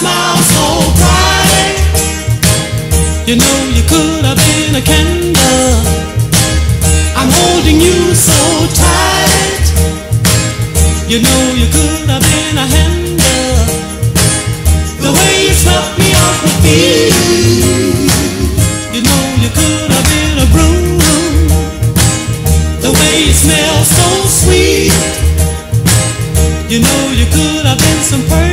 smile so bright. You know you could have been a candle. I'm holding you so tight. You know you could have been a handle. The way you swept me off my feet. You know you could have been a broom. The way you smell so sweet. You know you could have been some perfume.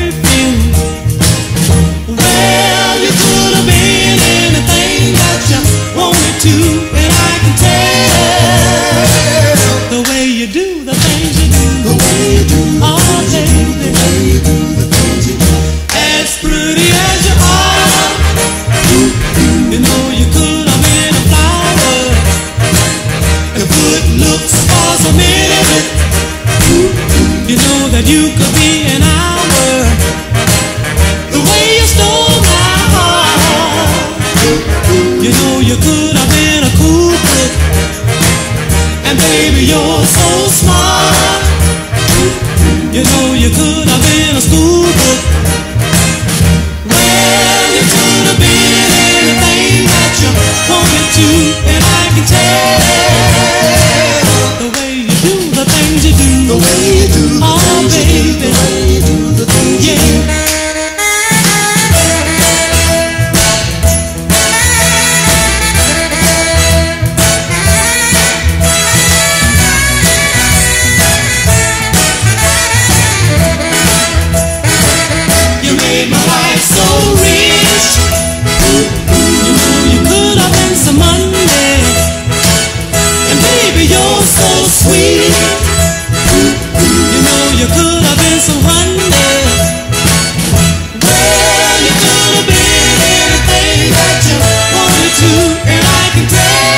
You could be an hour. The way you stole my heart, you know you could have been a cool book. And baby, you're so smart. You know you could have been a school. baby, you're so sweet. You know you could have been so honey. Well, you could have been anything that you wanted to, and I can tell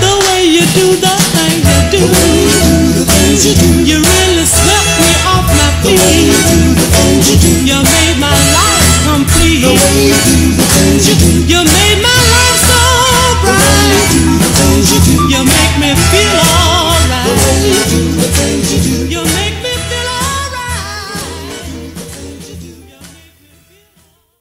the way you do the thing you do. The way you do the things you do. You really swept me off my feet. The way you do the things you do. You made my life complete. The way you do the things you do. You made